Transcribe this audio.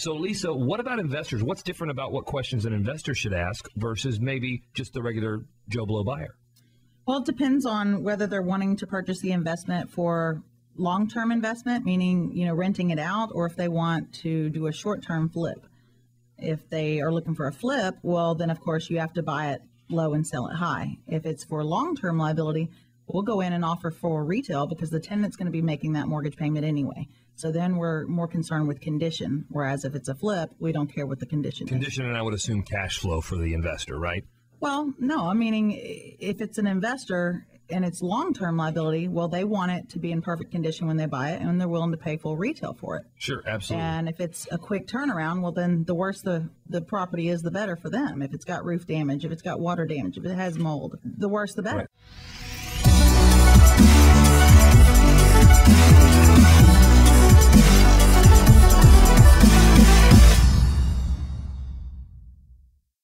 So, Lisa, what about investors? What's different about what questions an investor should ask versus maybe just the regular Joe Blow buyer? Well, it depends on whether they're wanting to purchase the investment for long-term investment, meaning you know renting it out, or if they want to do a short-term flip. If they are looking for a flip, well, then of course you have to buy it low and sell it high. If it's for long-term liability, we'll go in and offer for retail because the tenant's going to be making that mortgage payment anyway. So then we're more concerned with condition, whereas if it's a flip, we don't care what the condition is. Condition, and I would assume cash flow for the investor, right? Well, no, I'm meaning if it's an investor and it's long-term liability, well, they want it to be in perfect condition when they buy it, and they're willing to pay full retail for it. Sure, absolutely. And if it's a quick turnaround, well, then the worse the, the property is, the better for them. If it's got roof damage, if it's got water damage, if it has mold, the worse the better. Right. Bye.